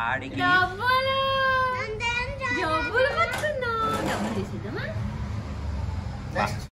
ఆడికి డబ్బులు. డబ్బులు